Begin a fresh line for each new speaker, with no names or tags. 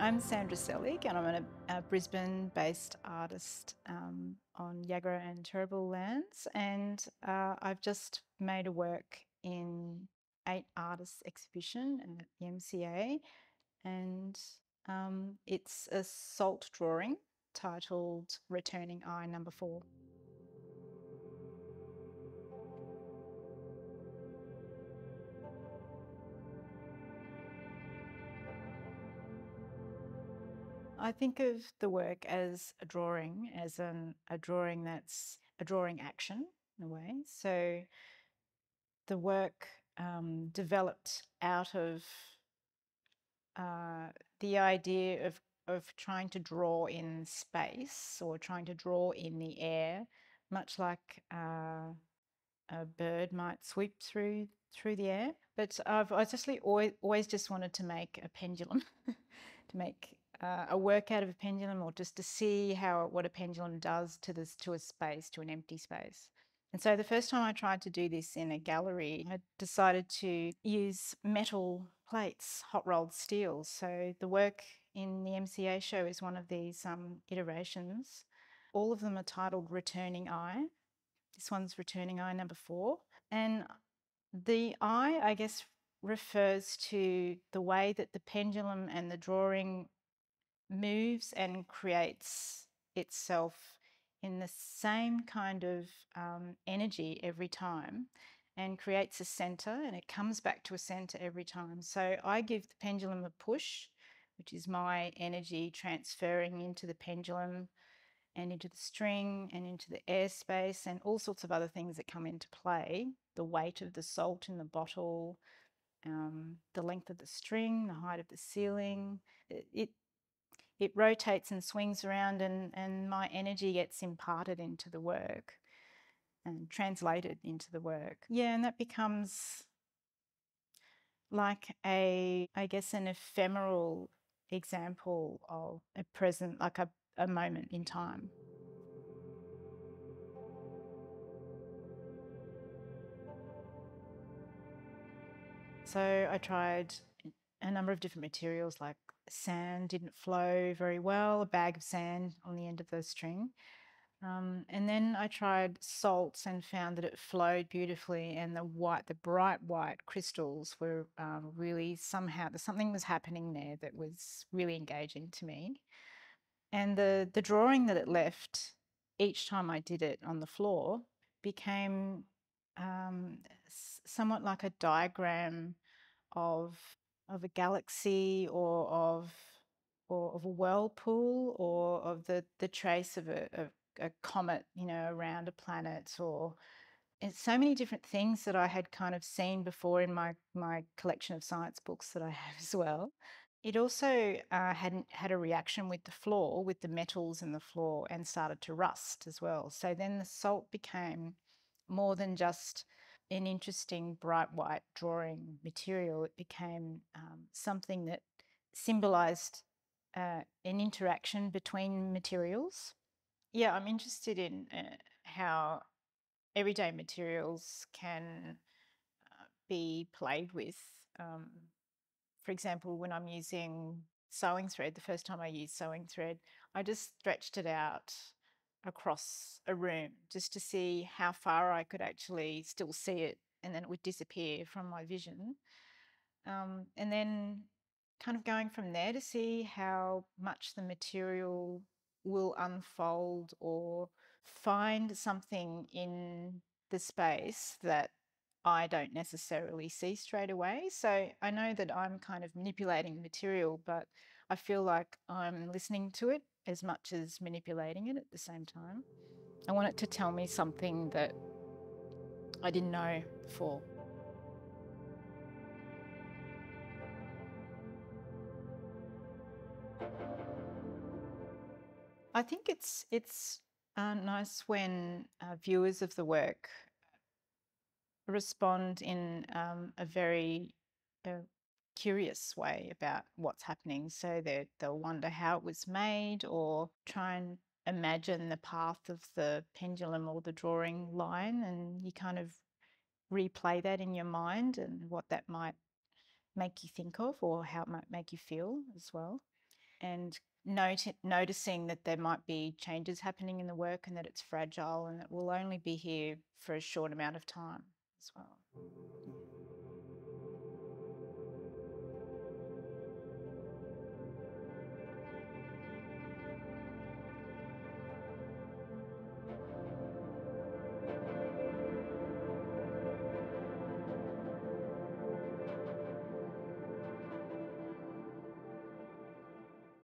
I'm Sandra Selig, and I'm a, a Brisbane based artist um, on Yagara and Turrbal lands. And uh, I've just made a work in eight artists exhibition at the MCA, and um, it's a salt drawing titled Returning Eye Number Four. I think of the work as a drawing, as an, a drawing that's a drawing action in a way. So the work um, developed out of uh, the idea of of trying to draw in space or trying to draw in the air, much like uh, a bird might sweep through through the air. But I've I just always, always just wanted to make a pendulum, to make uh, a work out of a pendulum or just to see how what a pendulum does to this to a space to an empty space. And so the first time i tried to do this in a gallery i decided to use metal plates hot rolled steel. So the work in the mca show is one of these um, iterations. All of them are titled returning eye. This one's returning eye number four. And the eye i guess refers to the way that the pendulum and the drawing moves and creates itself in the same kind of um, energy every time and creates a center and it comes back to a center every time. So I give the pendulum a push, which is my energy transferring into the pendulum and into the string and into the airspace and all sorts of other things that come into play. The weight of the salt in the bottle, um, the length of the string, the height of the ceiling. It, it it rotates and swings around and, and my energy gets imparted into the work and translated into the work. Yeah, and that becomes like a, I guess, an ephemeral example of a present, like a, a moment in time. So I tried a number of different materials like sand didn't flow very well, a bag of sand on the end of the string. Um, and then I tried salts and found that it flowed beautifully, and the white, the bright white crystals were um, really somehow something was happening there that was really engaging to me. And the the drawing that it left each time I did it on the floor became um, somewhat like a diagram of of a galaxy or of or of a whirlpool or of the the trace of a, a, a comet, you know, around a planet or it's so many different things that I had kind of seen before in my my collection of science books that I have as well. It also uh, had had a reaction with the floor, with the metals in the floor, and started to rust as well. So then the salt became more than just an interesting bright white drawing material, it became um, something that symbolized uh, an interaction between materials. Yeah, I'm interested in uh, how everyday materials can uh, be played with. Um, for example, when I'm using sewing thread, the first time I used sewing thread, I just stretched it out across a room just to see how far I could actually still see it and then it would disappear from my vision. Um, and then kind of going from there to see how much the material will unfold or find something in the space that I don't necessarily see straight away. So I know that I'm kind of manipulating material, but I feel like I'm listening to it as much as manipulating it at the same time. I want it to tell me something that I didn't know before. I think it's it's uh, nice when uh, viewers of the work respond in um, a very uh, curious way about what's happening. So they they'll wonder how it was made, or try and imagine the path of the pendulum or the drawing line, and you kind of replay that in your mind and what that might make you think of, or how it might make you feel as well. and noti- noticing that there might be changes happening in the work and that it's fragile and that we'll only be here for a short amount of time as well.